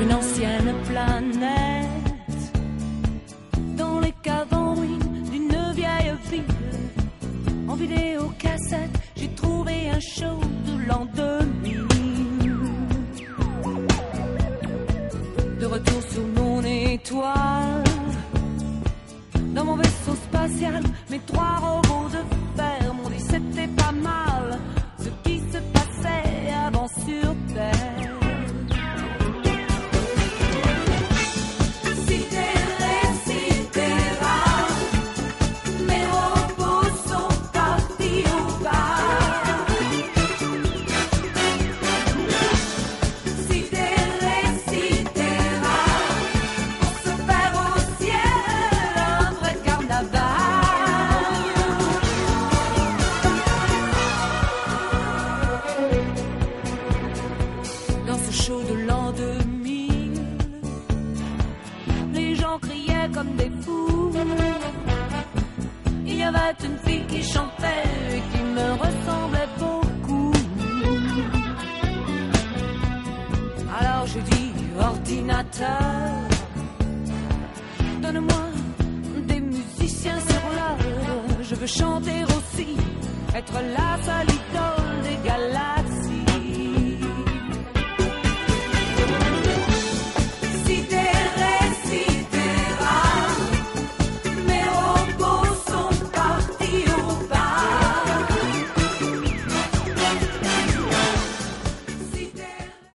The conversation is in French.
une ancienne planète, dans les caves en d'une vieille ville, en vidéo cassette, j'ai trouvé un show de l'an 2000. De retour sur mon étoile, dans mon vaisseau spatial, mes trois robots de fer. Comme des fous. Il y avait une fille qui chantait et qui me ressemblait beaucoup. Alors je dis ordinateur, donne-moi des musiciens sur l'heure. Je veux chanter aussi, être la seule des galas.